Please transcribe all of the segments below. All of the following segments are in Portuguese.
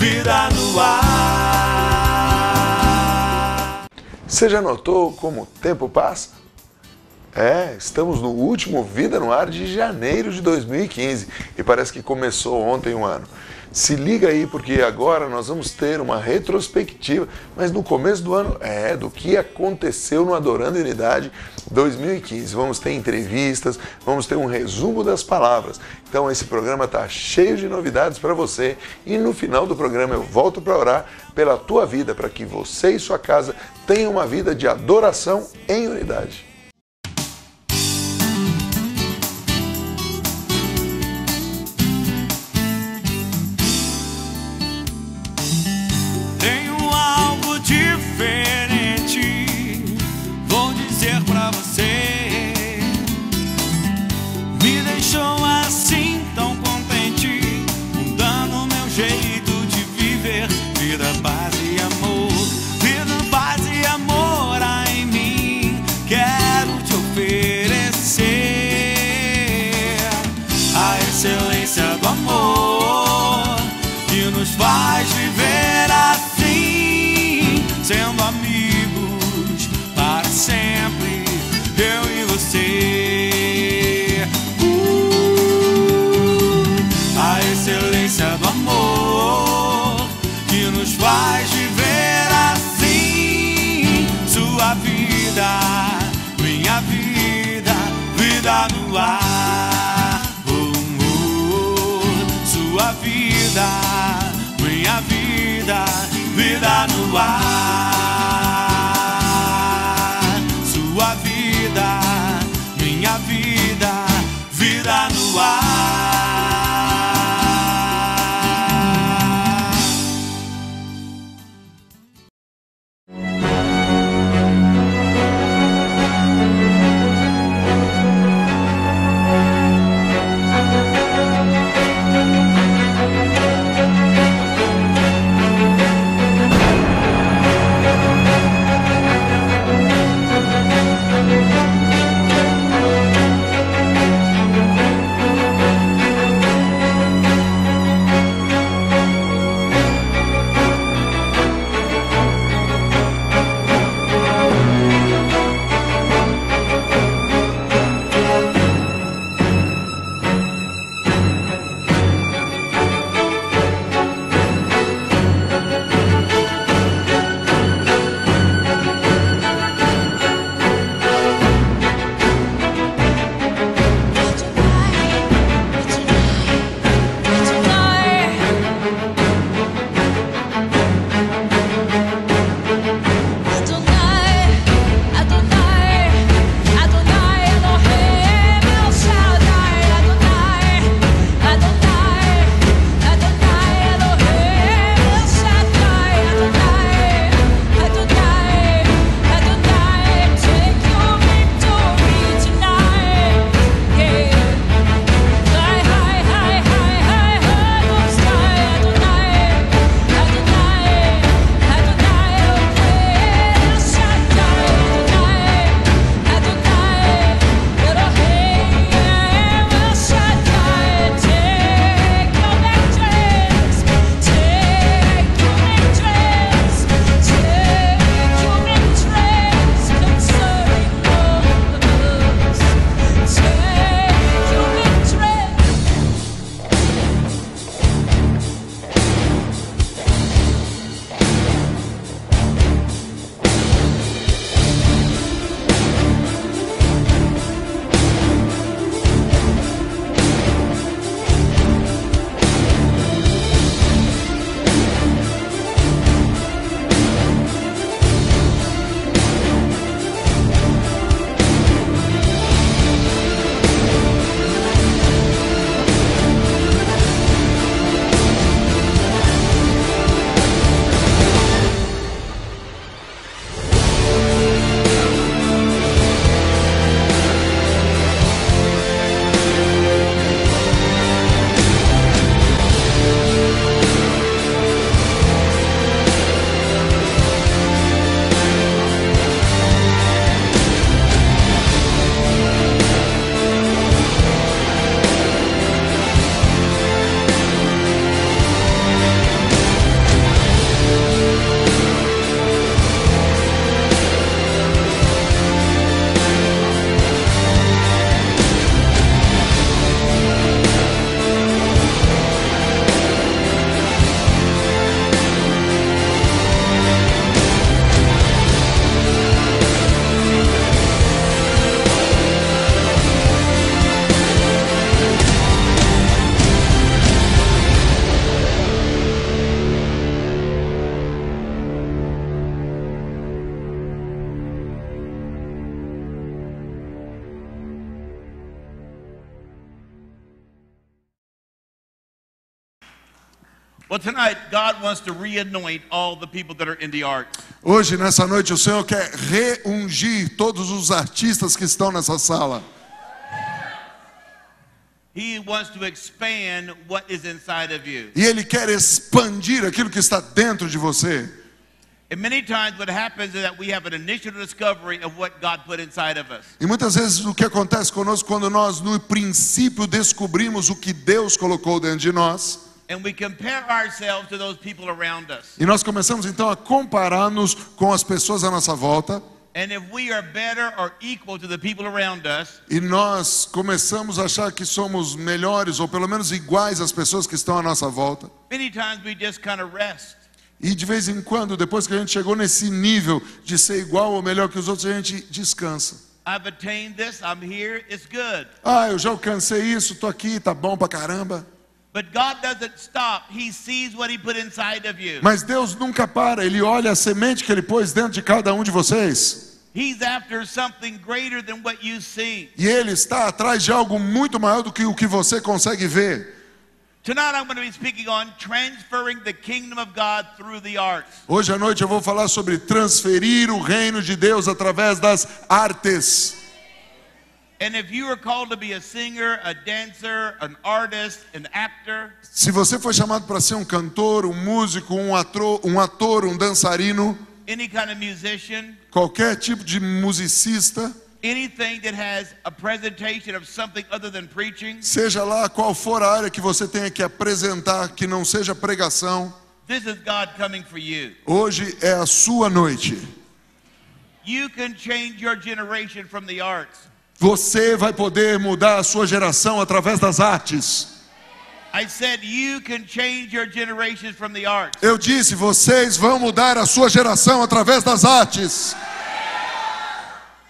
Vida no ar. Você já notou como o tempo passa? É, estamos no último Vida no Ar de janeiro de 2015 e parece que começou ontem um ano. Se liga aí porque agora nós vamos ter uma retrospectiva, mas no começo do ano é do que aconteceu no Adorando Unidade 2015. Vamos ter entrevistas, vamos ter um resumo das palavras. Então esse programa está cheio de novidades para você e no final do programa eu volto para orar pela tua vida, para que você e sua casa tenham uma vida de adoração em unidade. Oh, oh, sua vida, minha vida, vida no ar. Hoje, nessa noite, o Senhor quer reungir todos os artistas que estão nessa sala. He wants to expand what is inside of you. E Ele quer expandir aquilo que está dentro de você. And many times, what happens is that we have an initial discovery of what God put inside of us. E muitas vezes o que acontece conosco quando nós, no princípio, descobrimos o que Deus colocou dentro de nós. And we compare ourselves to those people around us. E nós começamos então a comparar-nos com as pessoas à nossa volta. And if we are better or equal to the people around us, E nós começamos a achar que somos melhores ou pelo menos iguais às pessoas que estão à nossa volta. many times we just kind of rest. E de vez em quando, depois que a gente chegou nesse nível de ser igual ou melhor que os outros, a gente descansa. I've attained this, I'm here, it's good. Ah, eu já alcancei isso, tô aqui, tá bom pra caramba. But God doesn't stop. He sees what He put inside of you. Mas Deus nunca para, Ele olha a semente que Ele pôs dentro de cada um de vocês. He's after something greater than what you see. E Ele está atrás de algo muito maior do que o que você consegue ver. Tonight I'm going to be speaking on transferring the kingdom of God through the arts. Hoje à noite eu vou falar sobre transferir o reino de Deus através das artes. Se você foi chamado para ser um cantor, um músico, um ator, um ator, um dançarino, any kind of musician, qualquer tipo de musicista, anything that has a presentation of something other than preaching, seja lá qual for a área que você tenha que apresentar, que não seja pregação, this is God coming for you. hoje é a sua noite. You can change your generation from the arts. Você vai poder mudar a sua geração através das artes. I said you can change your generations from the arts. Eu disse, vocês vão mudar a sua geração através das artes.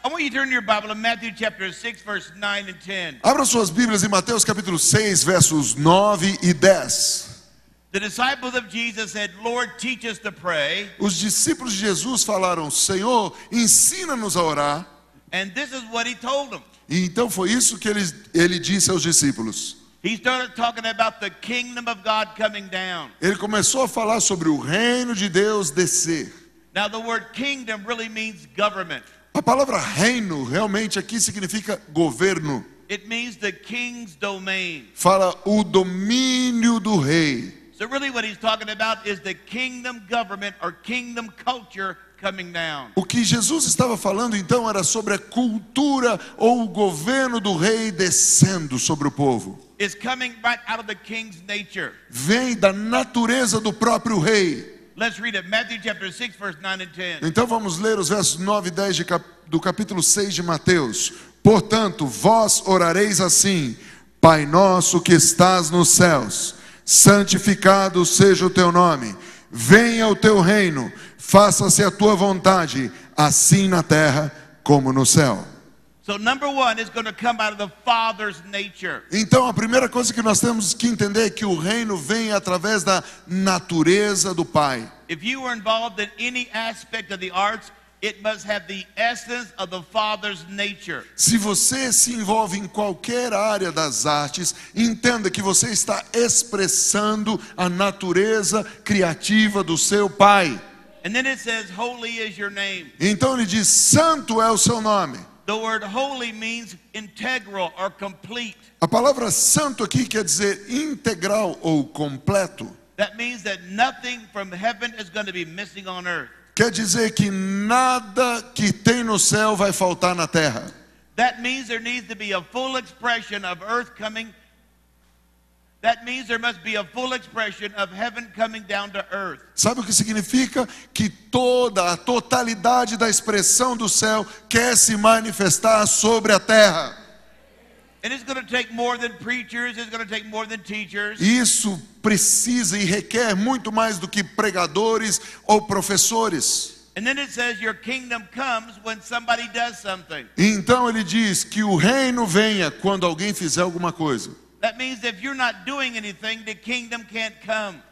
I want you to turn your Bible to Matthew chapter 6, verse 9 and 10. Abra suas Bíblias em Mateus capítulo 6, versos 9 e 10. The disciples of Jesus said, Lord, teach us to pray. Os discípulos de Jesus falaram: Senhor, ensina-nos a orar. And this is what he told them. E então foi isso que ele, ele disse aos discípulos. He started talking about the kingdom of God coming down. Ele começou a falar sobre o reino de Deus descer. Now, the word kingdom really means government, A palavra reino realmente aqui significa governo. it means the king's domain. Fala o domínio do rei. So, really, what he's talking about is the kingdom government or kingdom culture. O que Jesus estava falando então era sobre a cultura ou o governo do rei descendo sobre o povo. It's coming right out of the king's nature. Vem da natureza do próprio rei. Let's read it. Matthew chapter 6, verse 9 and 10. Então vamos ler os versos 9 e 10 de cap- do capítulo 6 de Mateus. Portanto, vós orareis assim: Pai nosso que estás nos céus, santificado seja o teu nome. Venha o teu reino, faça-se a tua vontade, assim na terra como no céu. Então, a primeira coisa que nós temos que entender é que o reino vem através da natureza do Pai. If you were involved in any aspect of the arts, it must have the essence of the Father's nature. Se você se envolve em qualquer área das artes, entenda que você está expressando a natureza criativa do seu Pai. And then it says, Holy is your name. Então ele diz: Santo é o seu nome. The word holy means integral or complete. A palavra santo aqui quer dizer integral ou completo. That means that nothing from heaven is going to be missing on earth. Quer dizer que nada que tem no céu vai faltar na terra. That means there needs to be a full expression of earth coming. That means there must be a full expression of heaven coming down to earth. Sabe o que significa? Que toda a totalidade da expressão do céu quer se manifestar sobre a terra. Isso precisa e requer muito mais do que pregadores ou professores. Então ele diz que o reino venha quando alguém fizer alguma coisa.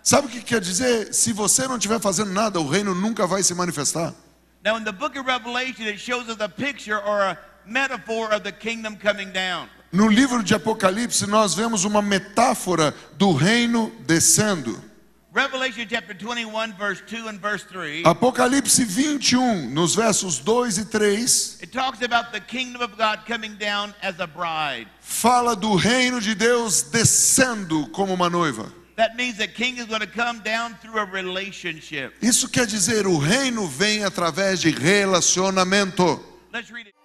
Sabe o que quer dizer? Se você não estiver fazendo nada, o reino nunca vai se manifestar. Now, in the book of Revelation, it shows us a picture or a metaphor of the kingdom coming down. No livro de Apocalipse, nós vemos uma metáfora do reino descendo. Revelation chapter 21, verse 2 and verse 3, Apocalipse 21, nos versos 2 e 3, it talks about the kingdom of God coming down as a bride. fala do reino de Deus descendo como uma noiva. That means the king is going to come down through a relationship. Isso quer dizer o reino vem através de relacionamento. Let's read it.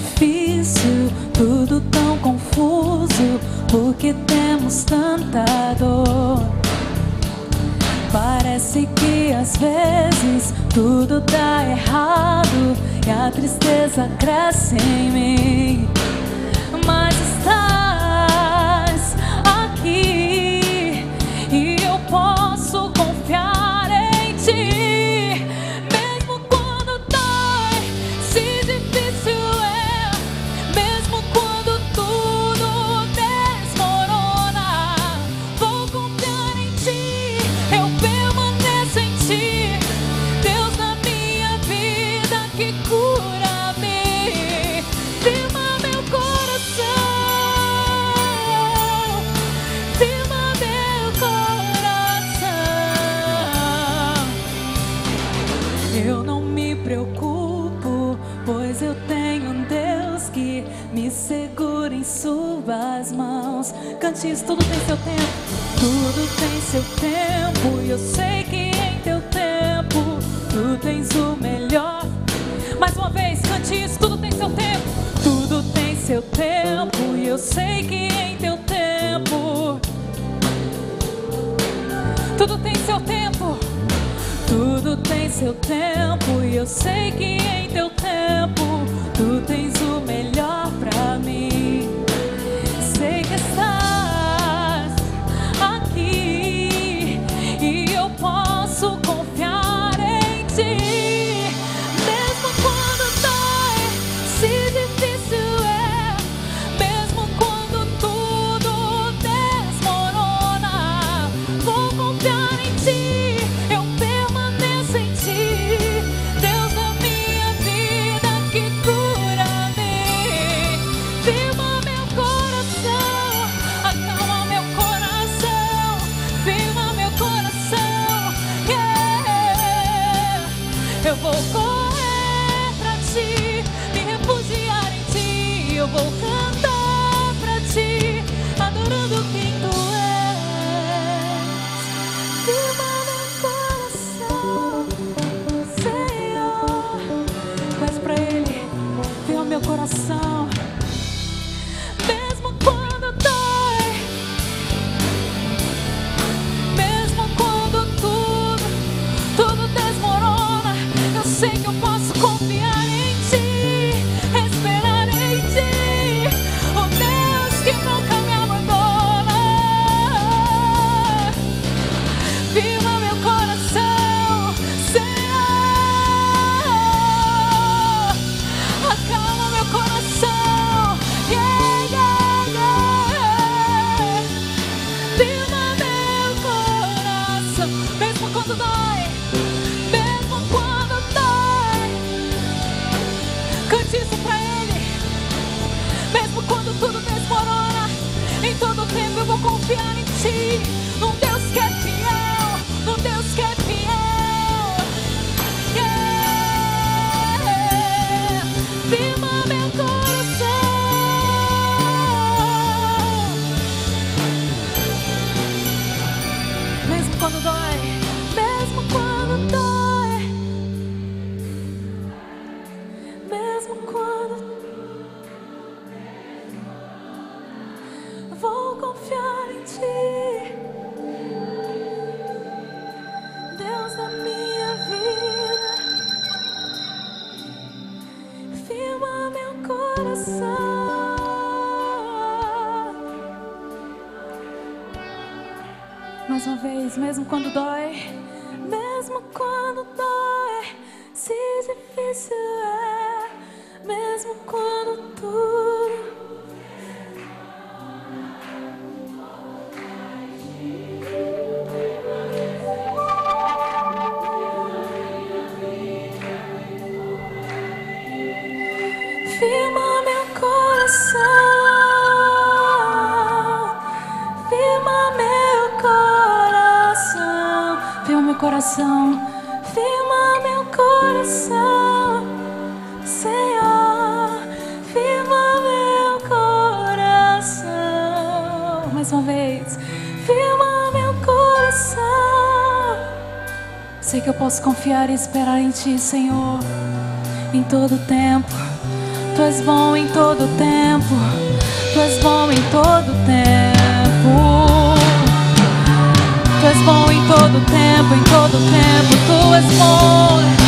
Difícil, tudo tão confuso, porque temos tanta dor. Parece que às vezes tudo dá errado e a tristeza cresce em mim. Mas estás mãos. Cante isso, tudo tem seu tempo, tudo tem seu tempo. E eu sei que em teu tempo tu tens o melhor. Mais uma vez, cante isso, tudo tem seu tempo, tudo tem seu tempo. E eu sei que em teu tempo tudo tem seu tempo. Tudo tem seu tempo e eu sei que em teu tempo tu tens o melhor pra mim. Sei que eu posso confiar e esperar em Ti, Senhor, em todo tempo. Tu és bom em todo tempo, Tu és bom em todo tempo. Tu és bom em todo tempo, em todo tempo, Tu és bom.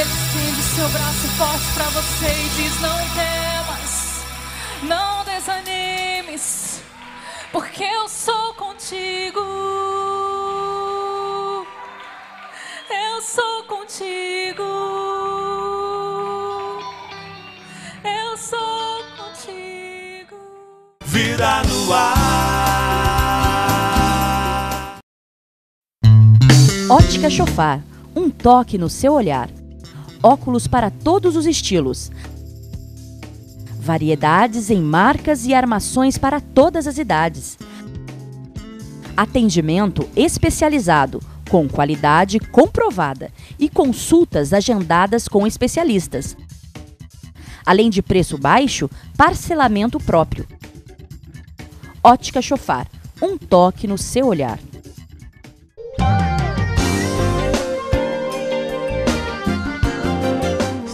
Ele estende seu braço forte para você e diz: Não temas, não desanimes, porque eu sou contigo. Eu sou contigo. Eu sou contigo. Vida no ar. Ótica Chofar, um toque no seu olhar. Óculos para todos os estilos. Variedades em marcas e armações para todas as idades. Atendimento especializado, com qualidade comprovada e consultas agendadas com especialistas. Além de preço baixo, parcelamento próprio. Ótica Chofar, um toque no seu olhar.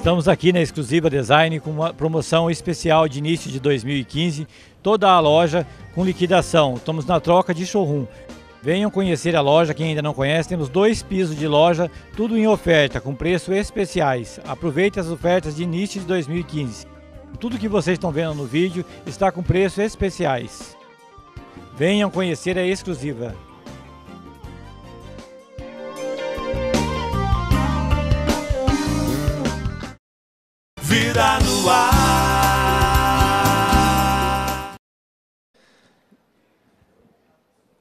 Estamos aqui na Exclusiva Design com uma promoção especial de início de 2015. Toda a loja com liquidação. Estamos na troca de showroom. Venham conhecer a loja, quem ainda não conhece. Temos dois pisos de loja, tudo em oferta, com preços especiais. Aproveite as ofertas de início de 2015. Tudo que vocês estão vendo no vídeo está com preços especiais. Venham conhecer a exclusiva. Vida no ar.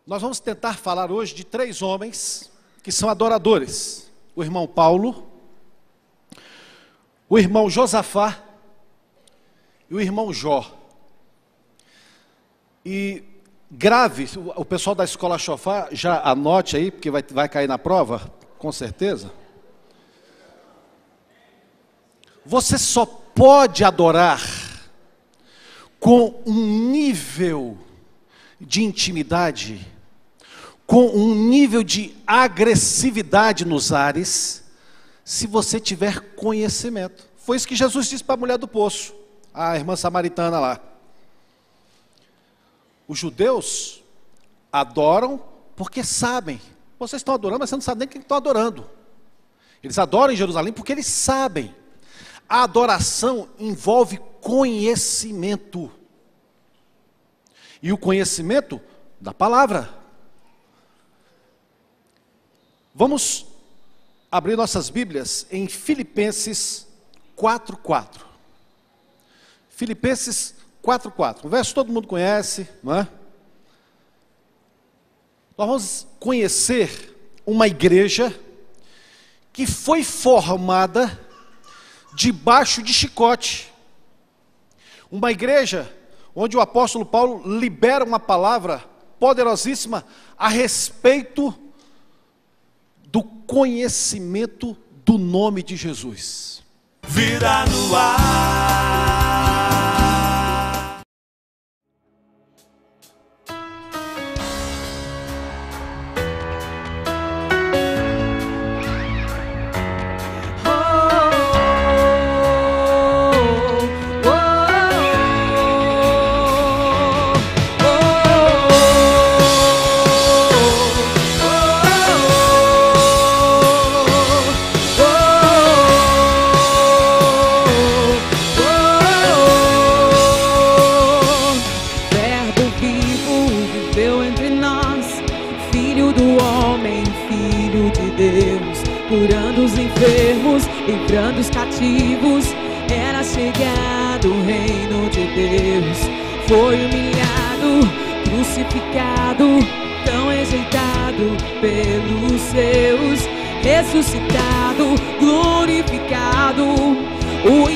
Nós vamos tentar falar hoje de três homens que são adoradores: o irmão Paulo, o irmão Josafá e o irmão Jó. E grave, o pessoal da escola Chofá já anote aí, porque vai, vai cair na prova, com certeza. Você só pode adorar com um nível de intimidade, com um nível de agressividade nos ares, se você tiver conhecimento. Foi isso que Jesus disse para a mulher do poço, a irmã samaritana lá. Os judeus adoram porque sabem. Vocês estão adorando, mas você não sabe nem quem estão adorando. Eles adoram em Jerusalém porque eles sabem. A adoração envolve conhecimento. E o conhecimento da palavra. Vamos abrir nossas Bíblias em Filipenses 4:4. Filipenses 4:4. Um verso todo mundo conhece, não é? Nós vamos conhecer uma igreja que foi formada debaixo de chicote. Uma igreja onde o apóstolo Paulo libera uma palavra poderosíssima a respeito do conhecimento do nome de Jesus. Vida no ar. era chegado o reino de Deus. Foi humilhado, crucificado, tão rejeitado pelos seus, ressuscitado, glorificado. O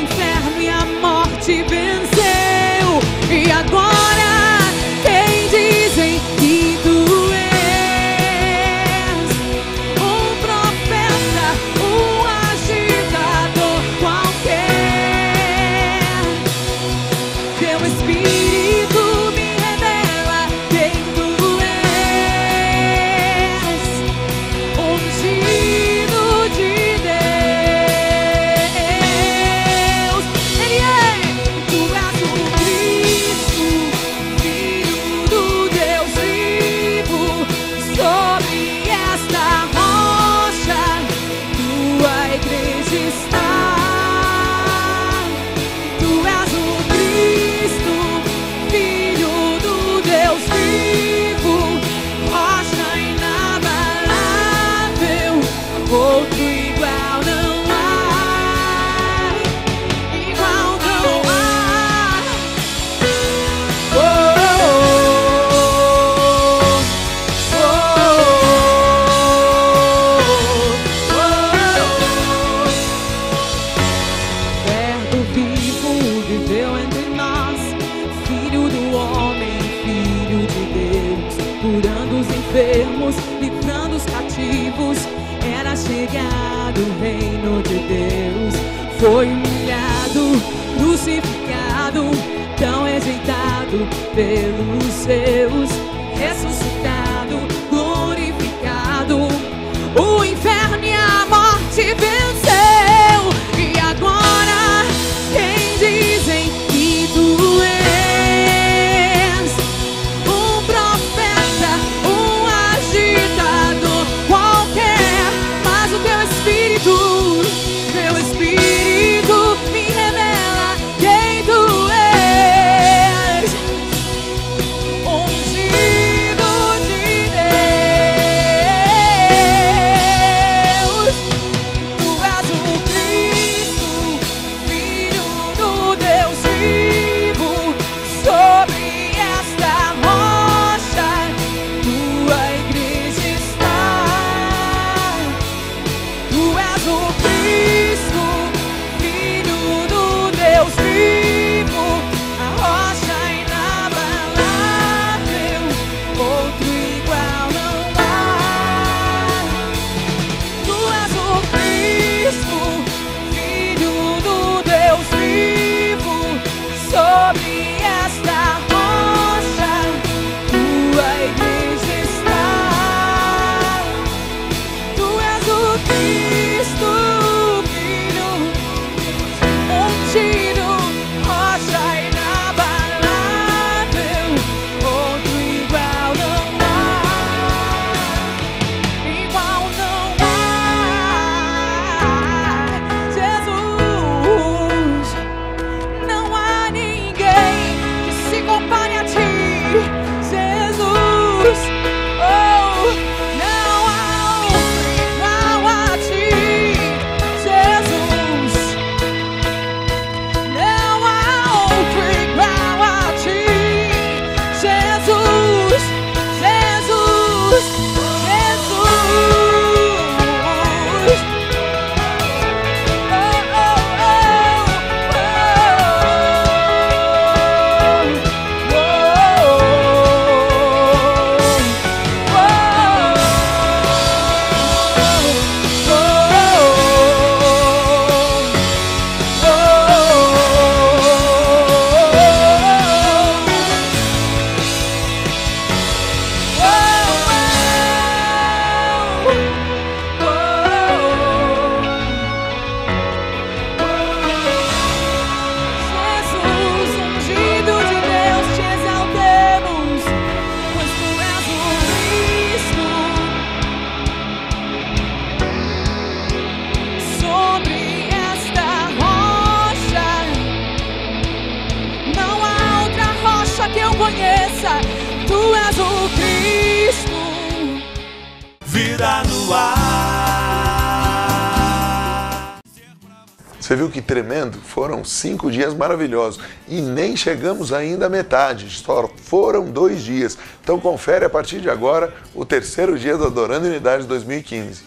Você viu que tremendo? Foram cinco dias maravilhosos e nem chegamos ainda à metade, só foram dois dias. Então confere a partir de agora o terceiro dia do Adorando Unidade 2015.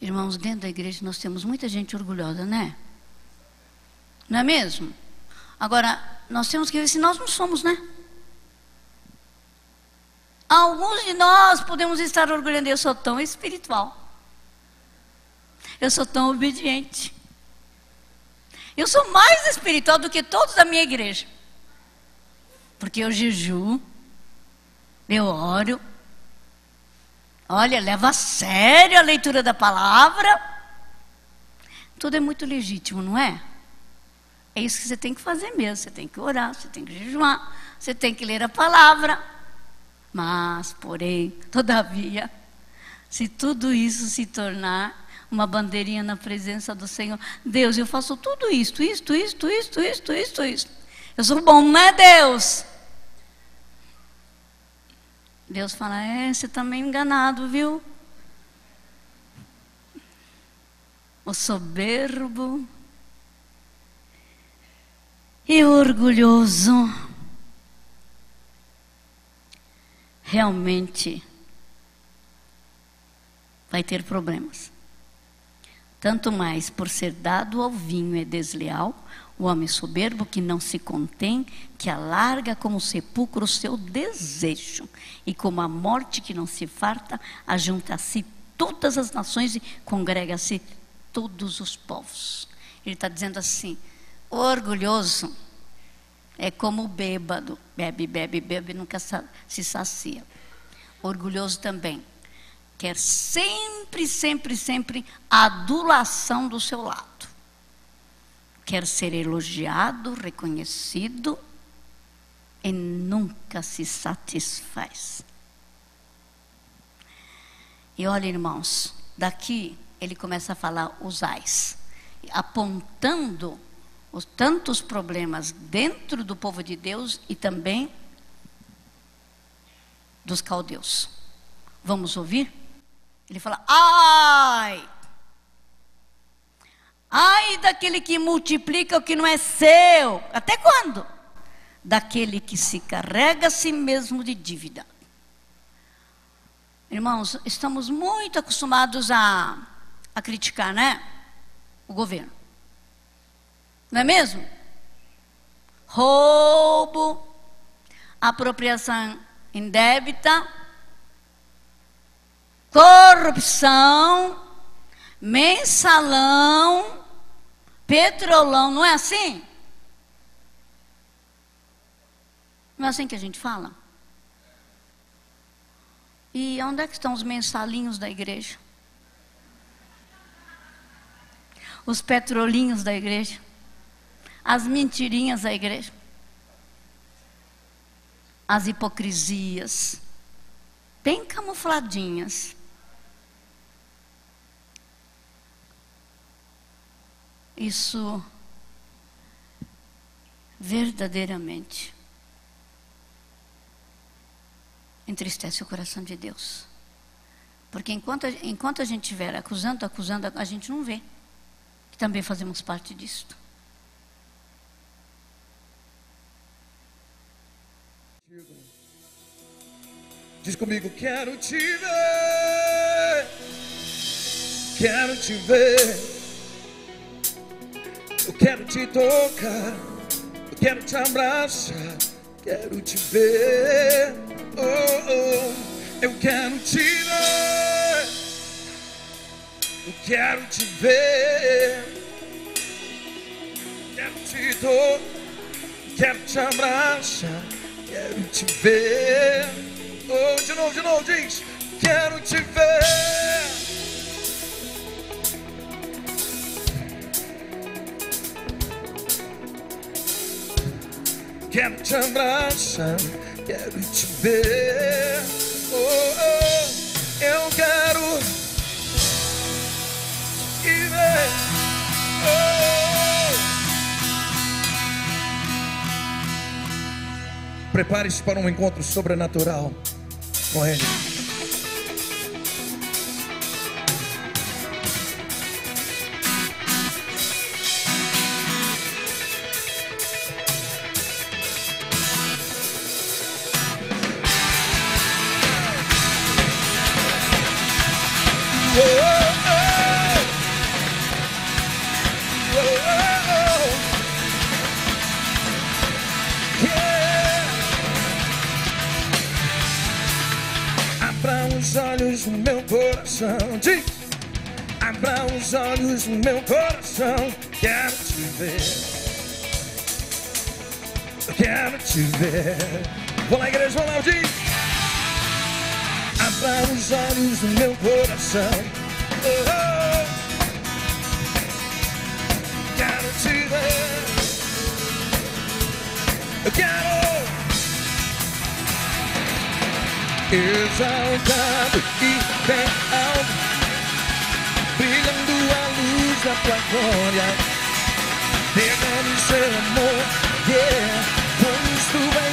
Irmãos, dentro da igreja nós temos muita gente orgulhosa, né? Não é mesmo? Agora, nós temos que ver se nós não somos, né? Alguns de nós podemos estar orgulhando, eu sou tão espiritual. Eu sou tão obediente. Eu sou mais espiritual do que todos da minha igreja. Porque eu jejuo, eu oro. Olha, levo a sério a leitura da palavra. Tudo é muito legítimo, não é? É isso que você tem que fazer mesmo. Você tem que orar, você tem que jejuar, você tem que ler a palavra. Mas, porém, todavia, se tudo isso se tornar uma bandeirinha na presença do Senhor, Deus, eu faço tudo isto, isto, isto, isto, isto, isto, isto. Eu sou bom, não é Deus? Deus fala, é, você está meio enganado, viu? O soberbo e orgulhoso realmente vai ter problemas. Tanto mais por ser dado ao vinho é desleal, o homem soberbo que não se contém, que alarga como sepulcro o seu desejo, e como a morte que não se farta, ajunta a si todas as nações e congrega-se todos os povos. Ele está dizendo assim: o orgulhoso é como o bêbado, bebe, bebe, bebe, nunca se sacia. Orgulhoso também quer sempre, sempre, sempre adulação do seu lado. Quer ser elogiado, reconhecido e nunca se satisfaz. E olha, irmãos, daqui ele começa a falar os ais, apontando os tantos problemas dentro do povo de Deus e também dos caldeus. Vamos ouvir? Ele fala: ai! Ai daquele que multiplica o que não é seu. Até quando? Daquele que se carrega a si mesmo de dívida. Irmãos, estamos muito acostumados a, a criticar, né? O governo. Não é mesmo? Roubo, apropriação indébita, corrupção, mensalão, petrolão, não é assim? Não é assim que a gente fala? E onde é que estão os mensalinhos da igreja? Os petrolinhos da igreja? as mentirinhas da igreja, as hipocrisias, bem camufladinhas. Isso verdadeiramente entristece o coração de Deus. Porque enquanto, enquanto a gente estiver acusando, acusando, a gente não vê que também fazemos parte disso. Diz comigo, quero te ver. Quero te ver. Eu quero te tocar. Eu quero te abraçar. Quero te ver. Oh, oh. Eu quero te ver. Eu quero te ver. Quero te tocar. Quero te abraçar. Quero te ver. Oh, de novo, de novo, diz. Quero te ver. Quero te abraçar. Quero te ver. Oh, oh, eu quero te ver. Oh. Prepare-se para um encontro sobrenatural com Ele. Os olhos no meu coração. Diz. Abra os olhos no meu coração. Quero te ver. Quero te ver. Vou lá, igreja, vou lá, diz. Abra os olhos no meu coração. Oh, oh. Quero te ver. Eu quero. Exaltado e bem alto brilhando a luz da tua glória. Derrame seu amor, yeah, pois tu és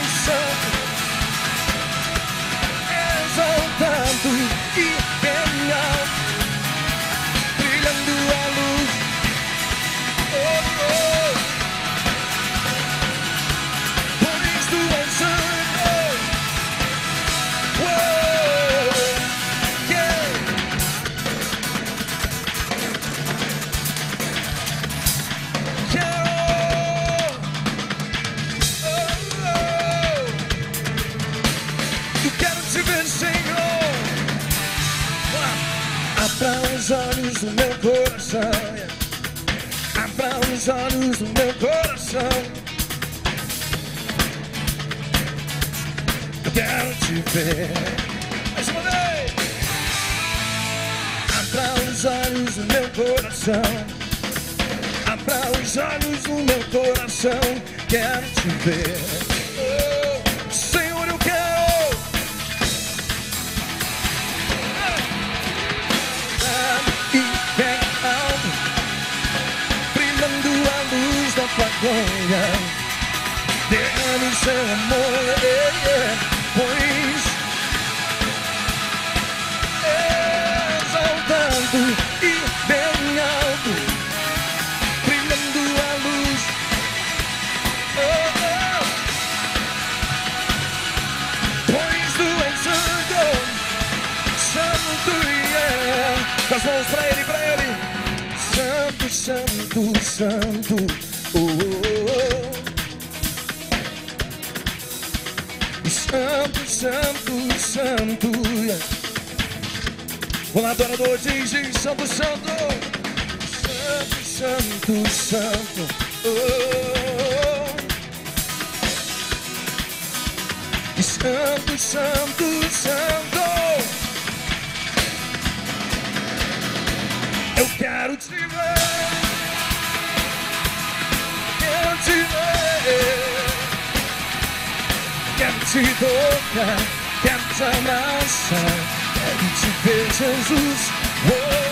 Os olhos do meu coração. Eu quero te ver. Mais uma vez. Abra os olhos do meu coração. Abra os olhos do meu coração, quero te ver. Luz da tua glória. Derrame seu Adorador, diz, diz, santo, santo. Santo, santo, santo. Oh. Santo, santo, santo. Eu quero te ver. Quero te ver. Quero te tocar. Quero te abraçar. Ver, Jesus. Oh.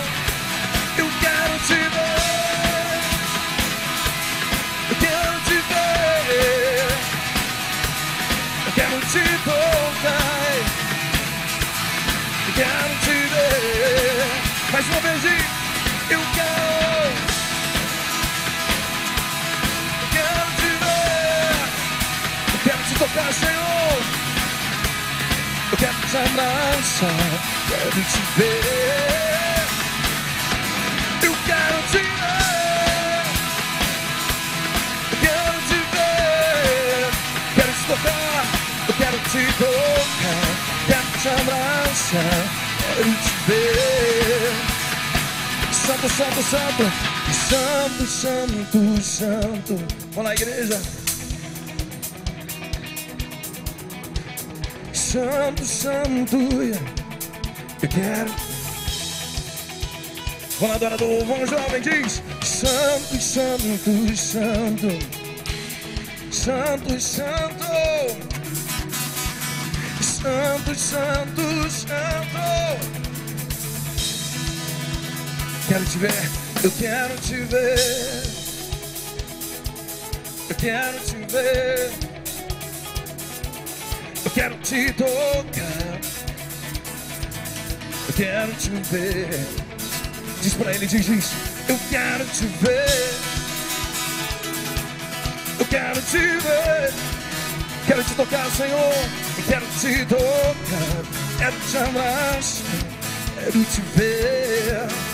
Eu quero te ver. Eu quero te ver. Eu quero te tocar. Eu quero te ver. Mais uma vez, eu quero. Eu quero te ver. Eu quero te tocar, Senhor. Eu quero te abraçar. Quero te ver. Eu quero te ver. Eu quero te ver. Quero te tocar. Eu quero te tocar. Quero te abraçar. Quero te ver. Santo, santo, santo. Santo, santo, santo. Vamos lá, igreja. Santo, santo. Eu quero. Vamos lá, adorador, vamos jovem, diz Santo, Santo, Santo Santo, Santo Santo, Santo, Santo. Quero te ver, eu quero te ver. Eu quero te ver. Eu quero te tocar quero te ver. Diz pra ele, diz, diz Eu quero te ver. Eu quero te ver. Quero te tocar, Senhor Eu quero te tocar. Quero te abraçar Quero te ver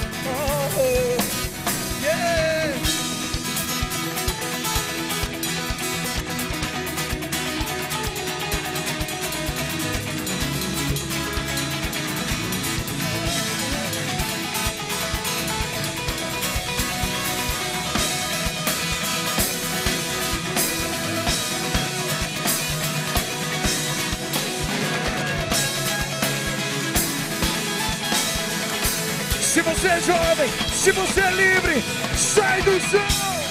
jovem, se você é livre, sai do chão.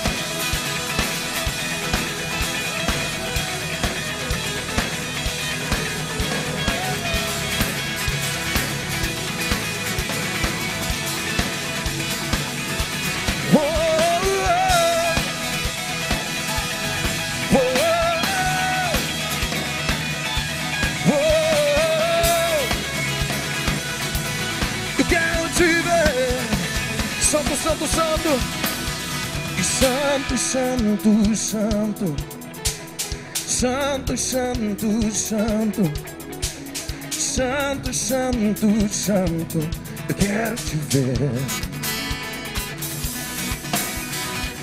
Santo, Santo, Santo, Santo, Santo, Santo, Santo, Santo, eu quero te ver.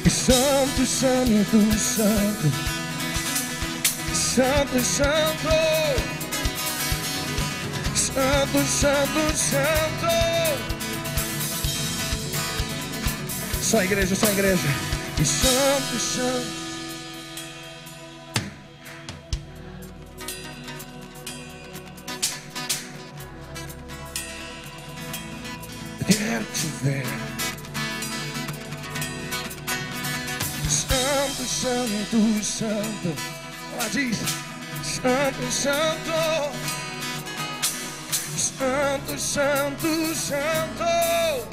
Santo, Santo, Santo, Santo, Santo, Santo, Santo, Santo. Só igreja, só igreja. E Santo, Santo. Quero te ver. Santo, Santo, Santo. Ela diz: Santo, Santo. Santo, Santo, Santo.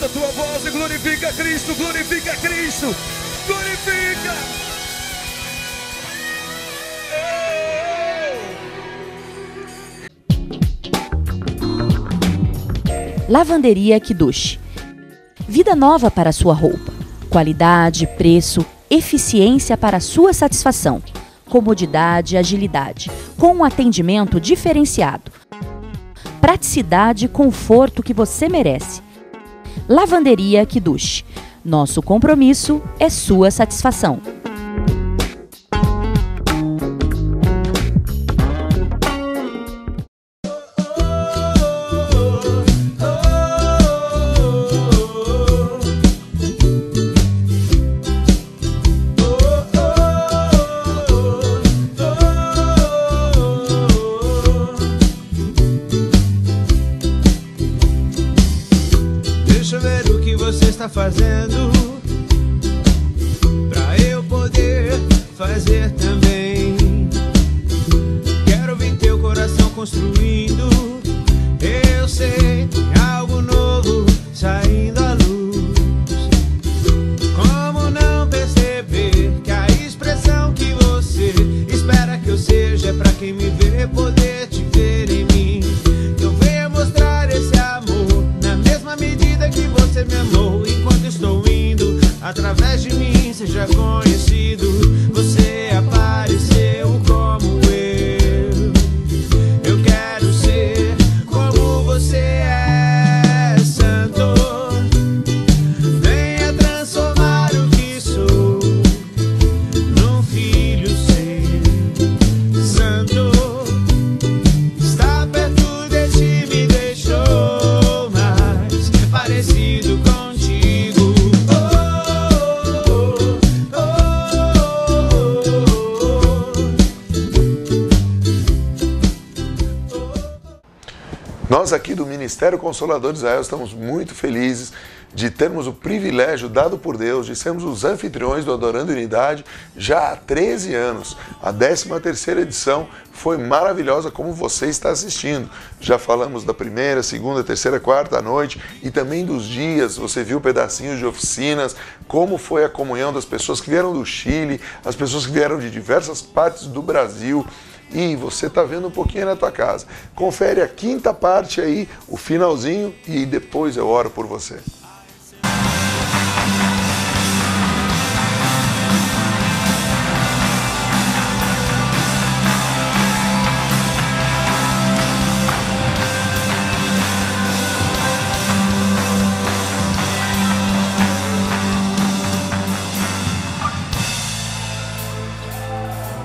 Levanta a tua voz e glorifica Cristo, glorifica Cristo, glorifica. Lavanderia Kidush. Vida nova para sua roupa. Qualidade, preço, eficiência para sua satisfação. Comodidade e agilidade, com um atendimento diferenciado. Praticidade e conforto que você merece. Lavanderia Kidush. Nosso compromisso é sua satisfação. Nós aqui do Ministério Consolador de Israel estamos muito felizes de termos o privilégio dado por Deus de sermos os anfitriões do Adorando Unidade já há 13 anos. A 13ª edição foi maravilhosa como você está assistindo. Já falamos da primeira, segunda, terceira, quarta noite e também dos dias. Você viu pedacinhos de oficinas, como foi a comunhão das pessoas que vieram do Chile, as pessoas que vieram de diversas partes do Brasil e você está vendo um pouquinho na tua casa. Confere a quinta parte aí, o finalzinho, e depois eu oro por você.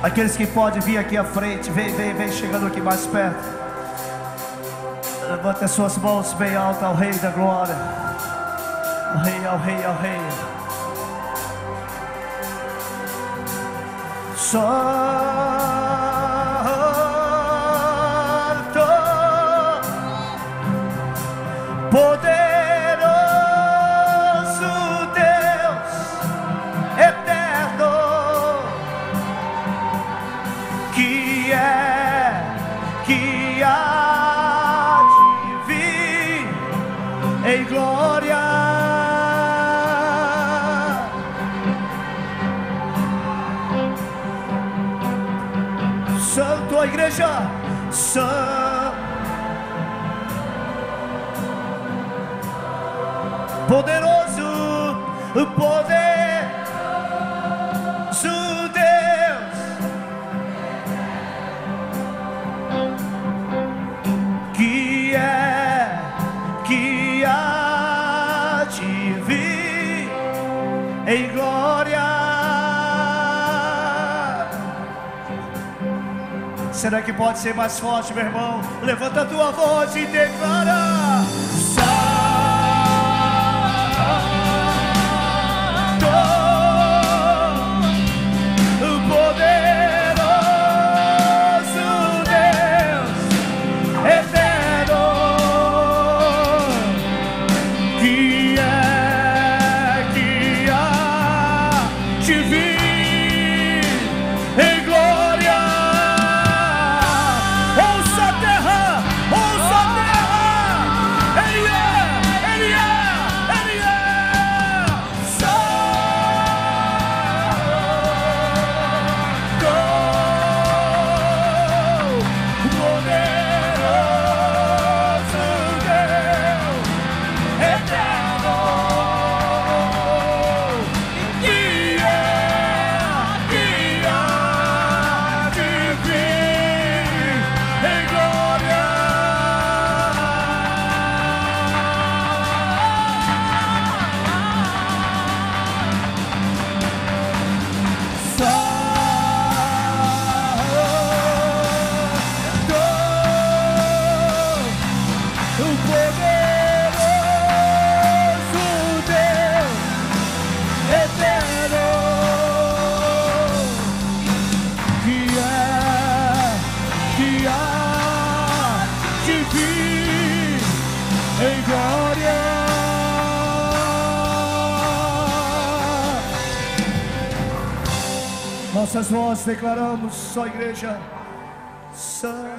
Aqueles que podem vir aqui à frente, vem, vem, vem chegando aqui mais perto. Levante as suas mãos bem alto ao Rei da Glória. Ao rei, ao rei, ao rei. Santo, poderoso em glória. Santo a igreja, Santo. Poderoso, poder, Será que pode ser mais forte, meu irmão? Levanta a tua voz e declara. Nossas vozes declaramos, só igreja, Santo.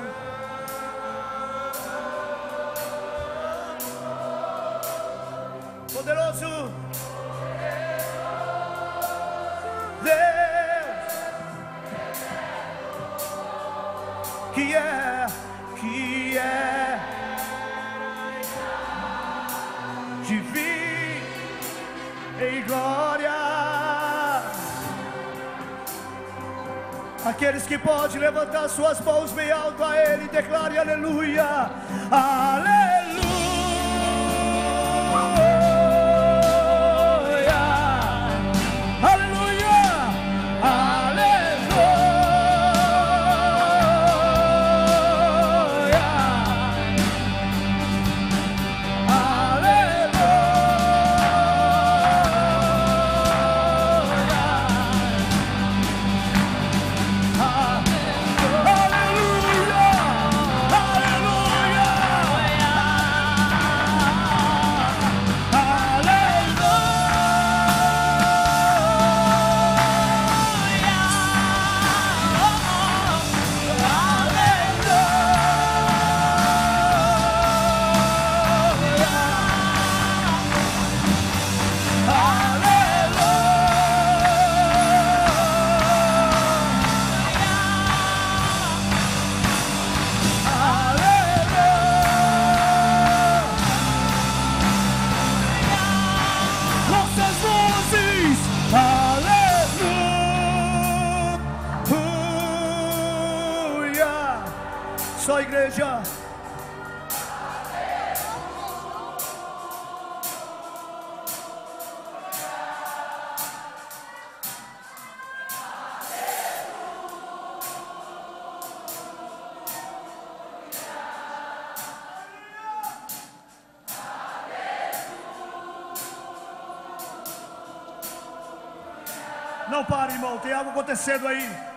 Podem levantar suas mãos bem alto a Ele, declare aleluia, aleluia, Tem algo acontecendo aí.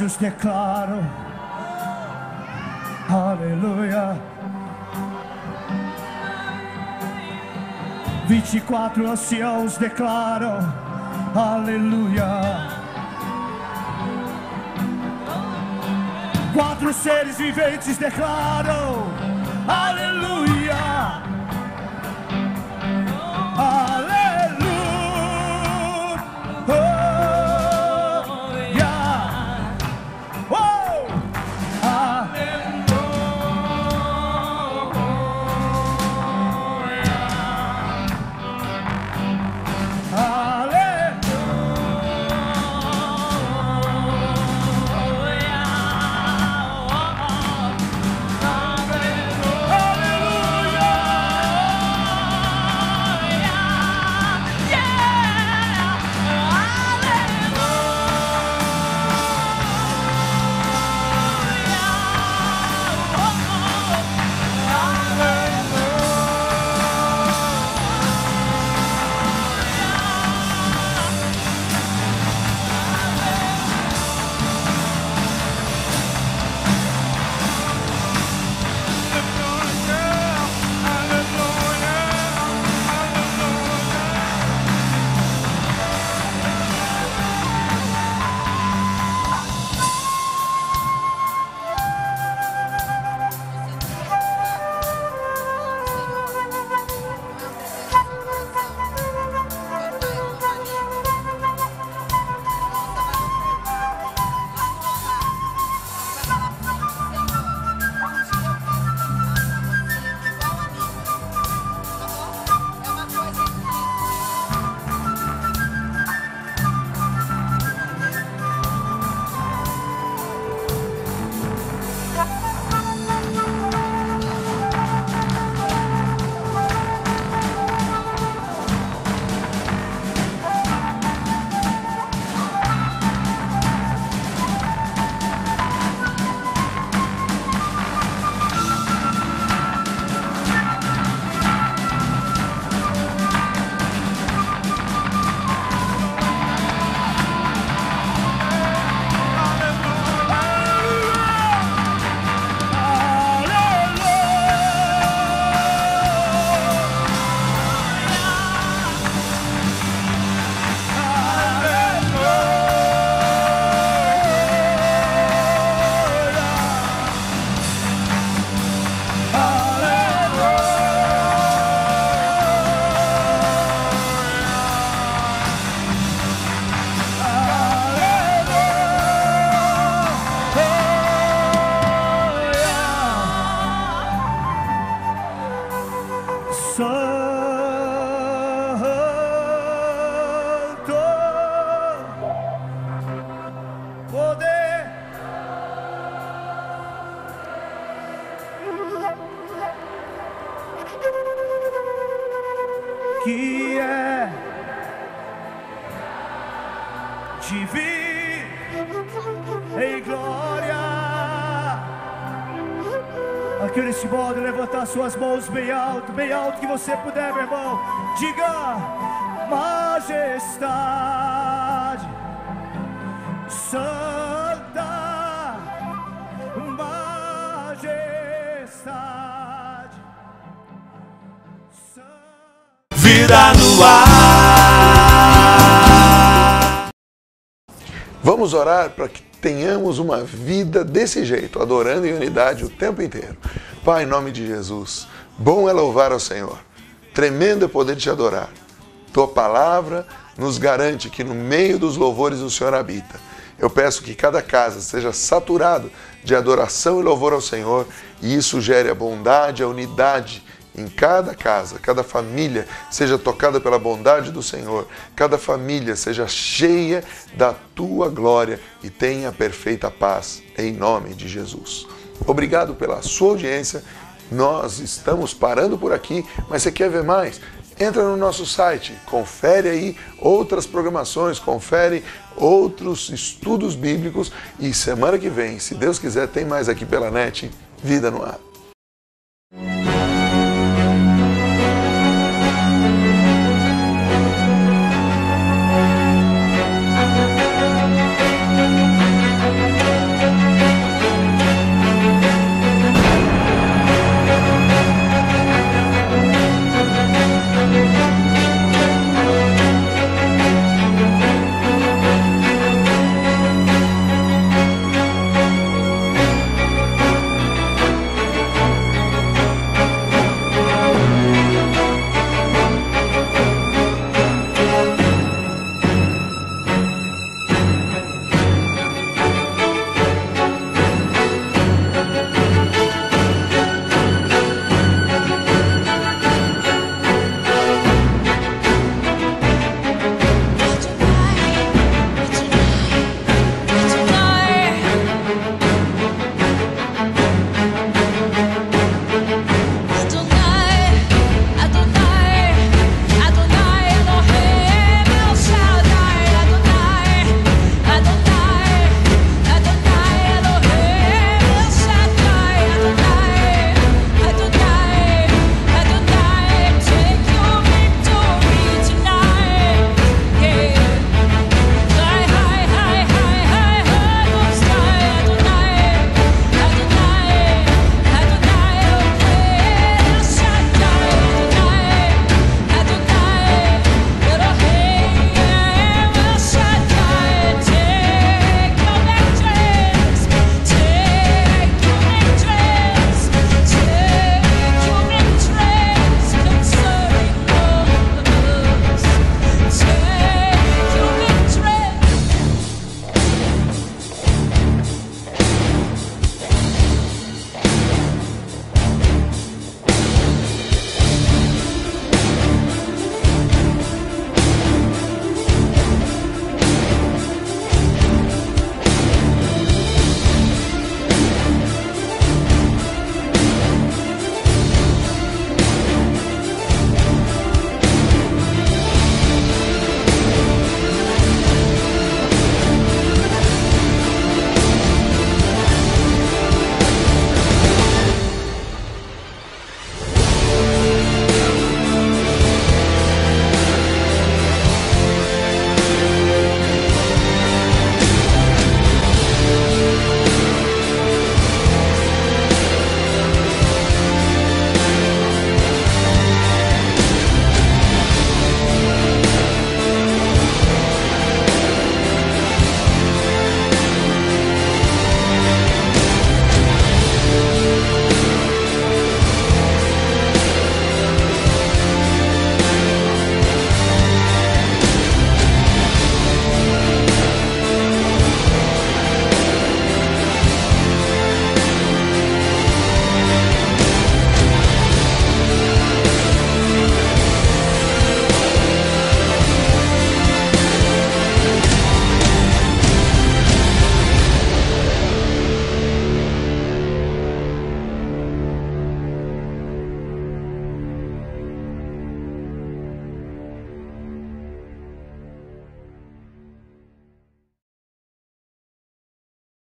Jesus declaro. Aleluia. 24 anciãos declaram. Aleluia. Quatro seres viventes declaram. Pode levantar suas mãos bem alto, bem alto que você puder, meu irmão. Diga, majestade, santa majestade. Santa... Vida no ar. Vamos orar para que tenhamos uma vida desse jeito, adorando em unidade o tempo inteiro. Pai, em nome de Jesus, bom é louvar ao Senhor. Tremendo é poder te adorar. Tua palavra nos garante que no meio dos louvores o Senhor habita. Eu peço que cada casa seja saturado de adoração e louvor ao Senhor e isso gere a bondade, a unidade em cada casa, cada família seja tocada pela bondade do Senhor, cada família seja cheia da tua glória e tenha perfeita paz, em nome de Jesus. Obrigado pela sua audiência. Nós estamos parando por aqui, mas você quer ver mais? Entra no nosso site, confere aí outras programações, confere outros estudos bíblicos e semana que vem, se Deus quiser, tem mais aqui pela net, Vida no Ar.